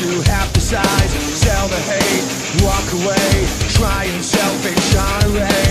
to half the size. Sell the hate, walk away, try and self-exonerate.